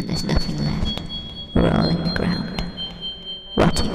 when there's nothing left, we're all in the ground, rotting.